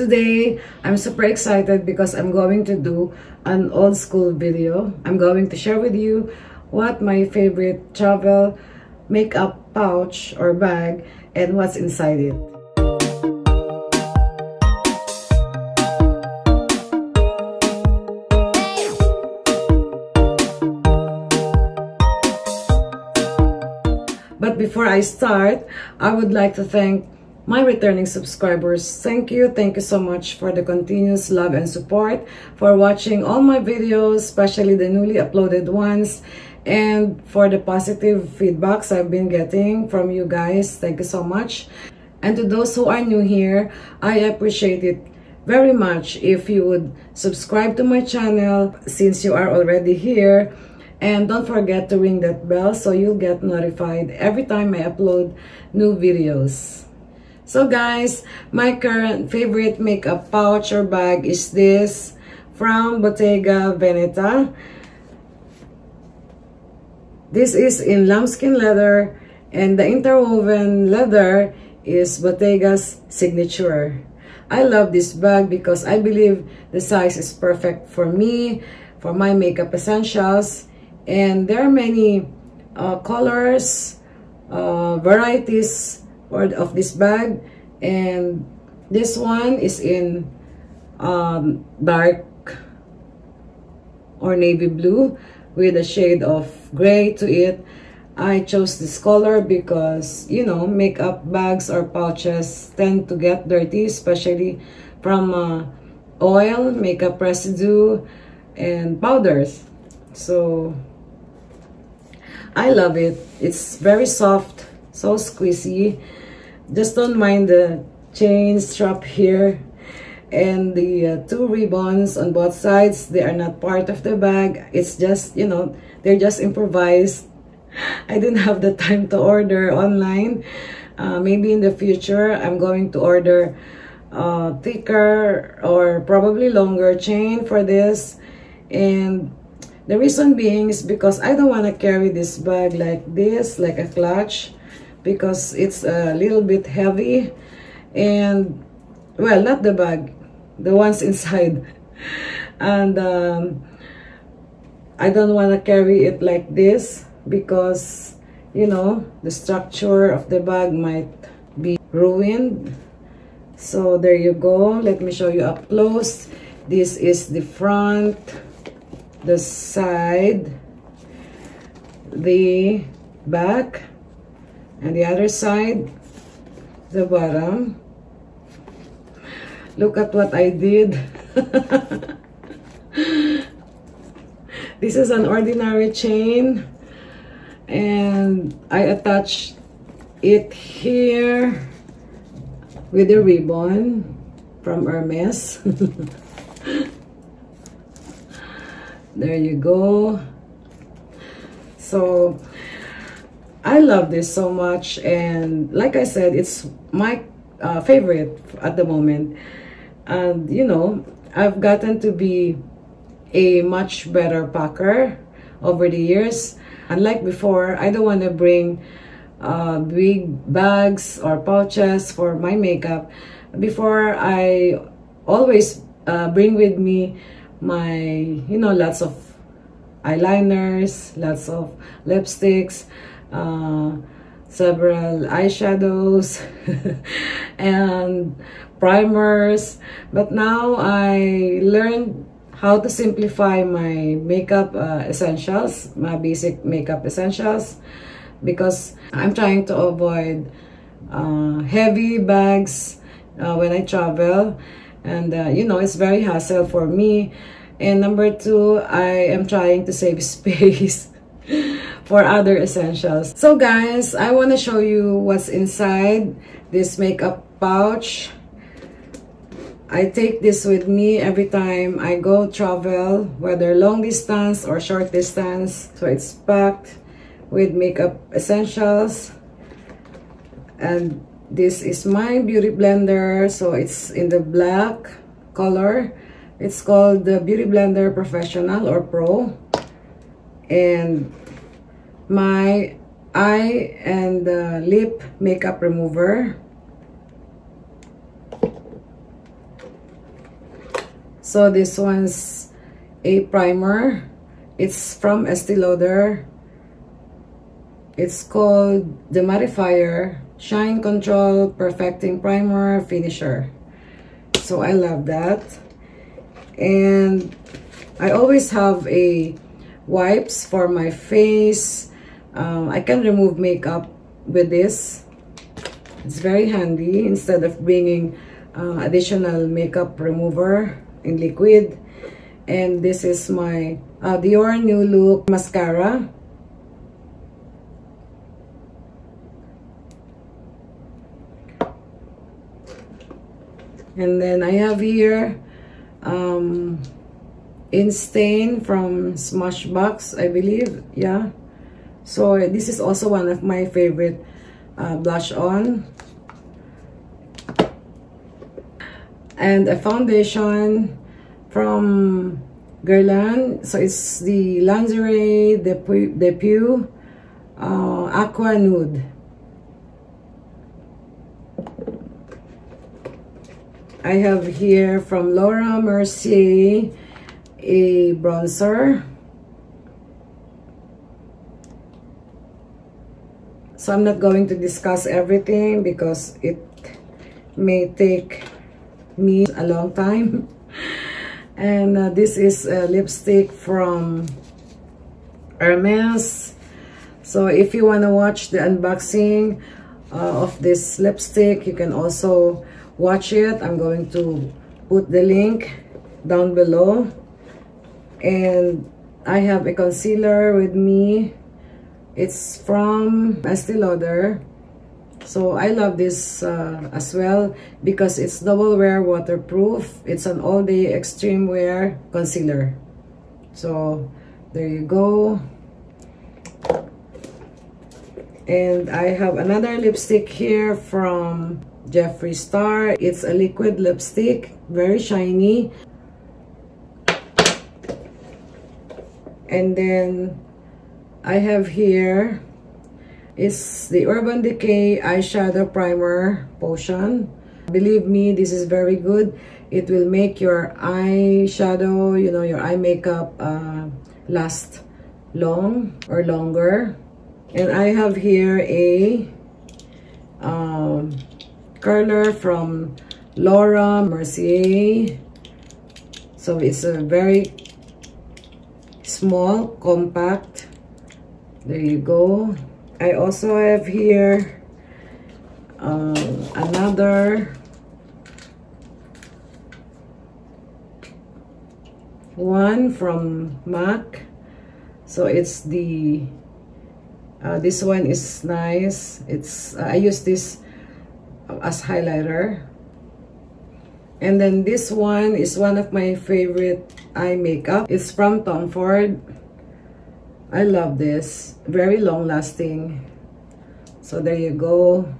Today, I'm super excited because I'm going to do an old school video. I'm going to share with you what my favorite travel makeup pouch or bag and what's inside it. But before I start, I would like to thank my returning subscribers. Thank you. Thank you so much for the continuous love and support, for watching all my videos, especially the newly uploaded ones, and for the positive feedbacks I've been getting from you guys. Thank you so much. And to those who are new here, I appreciate it very much if you would subscribe to my channel since you are already here and don't forget to ring that bell so you'll get notified every time I upload new videos. So guys, my current favorite makeup pouch or bag is this from Bottega Veneta. This is in lambskin leather and the interwoven leather is Bottega's signature. I love this bag because I believe the size is perfect for me, for my makeup essentials, and there are many uh, colors uh, varieties of this bag and this one is in um, dark or navy blue with a shade of gray to it I chose this color because you know makeup bags or pouches tend to get dirty especially from uh, oil makeup residue and powders so I love it. It's very soft, so squeezy. Just don't mind the chain strap here and the uh, two ribbons on both sides. They are not part of the bag. It's just, you know, they're just improvised. I didn't have the time to order online. Uh, maybe in the future, I'm going to order uh, thicker or probably longer chain for this. And the reason being is because I don't want to carry this bag like this, like a clutch, because it's a little bit heavy. And, well, not the bag, the ones inside. and um, I don't want to carry it like this because, you know, the structure of the bag might be ruined. So there you go. Let me show you up close. This is the front the side, the back, and the other side, the bottom. Look at what I did. this is an ordinary chain and I attach it here with a ribbon from Hermes. there you go so I love this so much and like I said it's my uh, favorite at the moment. And you know I've gotten to be a much better packer over the years. Unlike before I don't want to bring uh, big bags or pouches for my makeup. Before I always uh, bring with me my, you know, lots of eyeliners, lots of lipsticks, uh, several eyeshadows, and primers. But now I learned how to simplify my makeup uh, essentials, my basic makeup essentials, because I'm trying to avoid uh, heavy bags uh, when I travel and uh, you know it's very hassle for me and number two i am trying to save space for other essentials. So guys i want to show you what's inside this makeup pouch. I take this with me every time I go travel, whether long distance or short distance. So it's packed with makeup essentials. And this is my beauty blender. So it's in the black color. It's called the beauty blender professional or pro. And my eye and lip makeup remover. So this one's a primer. It's from Estee Lauder. It's called the Mattifier Shine Control Perfecting Primer Finisher. So I love that. And I always have a wipes for my face um, I can remove makeup with this. It's very handy instead of bringing uh, additional makeup remover in liquid. And this is my uh, Dior New Look mascara. And then I have here um, Instain from Smashbox I believe. Yeah so this is also one of my favorite uh, blush on. And a foundation from Guerlain. So it's the lingerie debut uh, aqua nude. I have here from Laura Mercier a bronzer. So I'm not going to discuss everything because it may take me a long time. And uh, this is a lipstick from Hermes. So if you want to watch the unboxing uh, of this lipstick, you can also watch it. I'm going to put the link down below. And I have a concealer with me. It's from Estee Lauder. So I love this uh, as well because it's double wear waterproof. It's an all-day extreme wear concealer. So there you go. And I have another lipstick here from Jeffree Star. It's a liquid lipstick, very shiny. And then I have here is the Urban Decay Eyeshadow Primer Potion. Believe me, this is very good. It will make your eyeshadow, you know, your eye makeup uh, last long or longer. And I have here a um, curler from Laura Mercier. So it's a very small, compact. There you go. I also have here um, another one from MAC. So it's the, uh, this one is nice. It's, uh, I use this as highlighter. And then this one is one of my favorite eye makeup. It's from Tom Ford. I love this. Very long lasting. So there you go.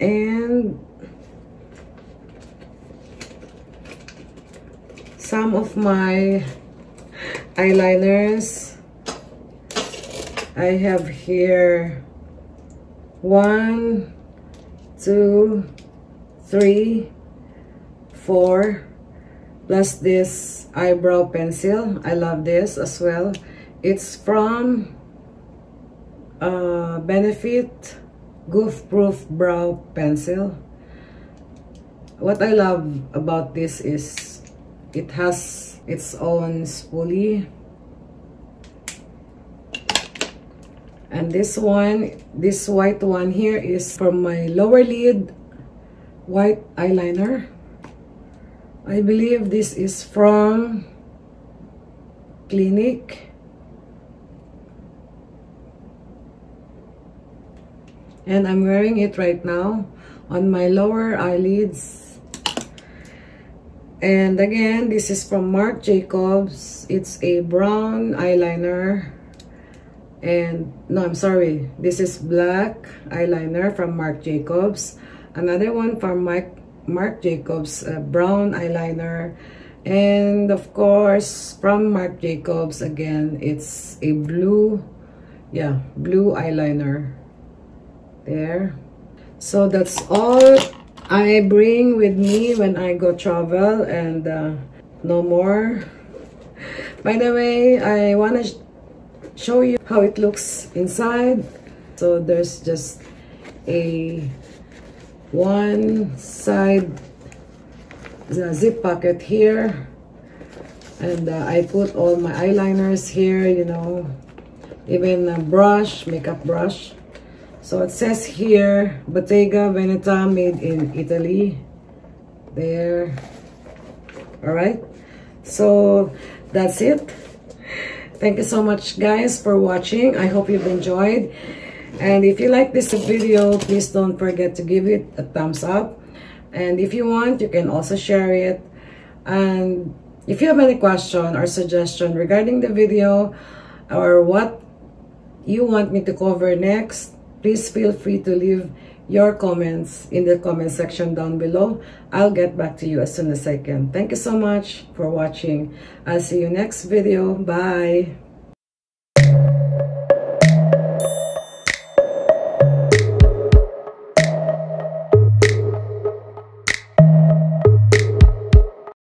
And some of my eyeliners I have here one two three four. Plus this eyebrow pencil. I love this as well. It's from uh, Benefit Goof Proof Brow Pencil. What I love about this is it has its own spoolie and this one this white one here is from my lower lid white eyeliner I believe this is from Clinique and I'm wearing it right now on my lower eyelids and again, this is from Marc Jacobs. It's a brown eyeliner. And no, I'm sorry. This is black eyeliner from Marc Jacobs. Another one from Marc, Marc Jacobs, uh, brown eyeliner. And of course, from Marc Jacobs, again, it's a blue yeah blue eyeliner there so that's all I bring with me when I go travel and uh, no more by the way I want to show you how it looks inside. So there's just a one side zip pocket here. And uh, I put all my eyeliners here you know even a brush makeup brush. So it says here Bottega Veneta made in Italy. There. All right. So that's it thank you so much guys for watching. I hope you've enjoyed. And if you like this video please don't forget to give it a thumbs up. And if you want you can also share it. And if you have any question or suggestion regarding the video or what you want me to cover next, please feel free to leave your comments in the comment section down below. I'll get back to you as soon as I can. Thank you so much for watching. I'll see you next video. Bye.